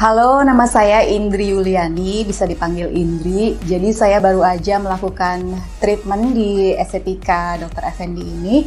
Halo, nama saya Indri Yuliani, bisa dipanggil Indri. Jadi saya baru aja melakukan treatment di estetika Dr. Effendi ini.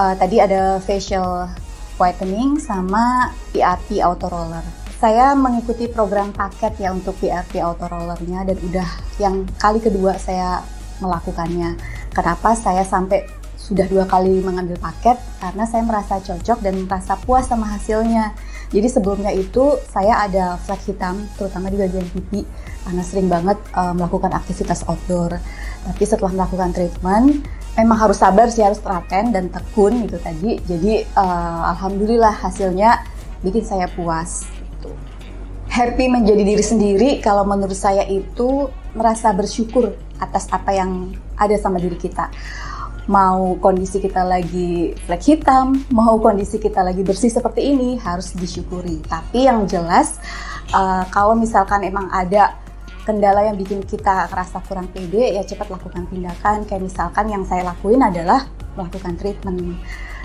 Uh, tadi ada facial whitening sama PRP auto roller. Saya mengikuti program paket ya untuk PRP auto rollernya dan udah yang kali kedua saya melakukannya. Kenapa saya sampai sudah dua kali mengambil paket? Karena saya merasa cocok dan merasa puas sama hasilnya jadi sebelumnya itu saya ada flek hitam, terutama di bagian pipi, karena sering banget uh, melakukan aktivitas outdoor. Tapi setelah melakukan treatment, memang harus sabar sih, harus telaten dan tekun gitu tadi. Jadi uh, alhamdulillah hasilnya bikin saya puas. Gitu. Happy menjadi diri sendiri kalau menurut saya itu merasa bersyukur atas apa yang ada sama diri kita mau kondisi kita lagi flek hitam, mau kondisi kita lagi bersih seperti ini harus disyukuri. Tapi yang jelas uh, kalau misalkan emang ada kendala yang bikin kita merasa kurang pede ya cepat lakukan tindakan kayak misalkan yang saya lakuin adalah melakukan treatment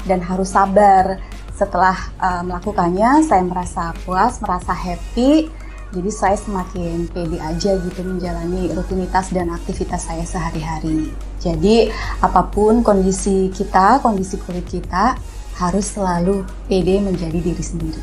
dan harus sabar setelah uh, melakukannya saya merasa puas merasa happy jadi saya semakin pede aja gitu menjalani rutinitas dan aktivitas saya sehari-hari. Jadi apa pun kondisi kita, kondisi kulit kita harus selalu pede menjadi diri sendiri.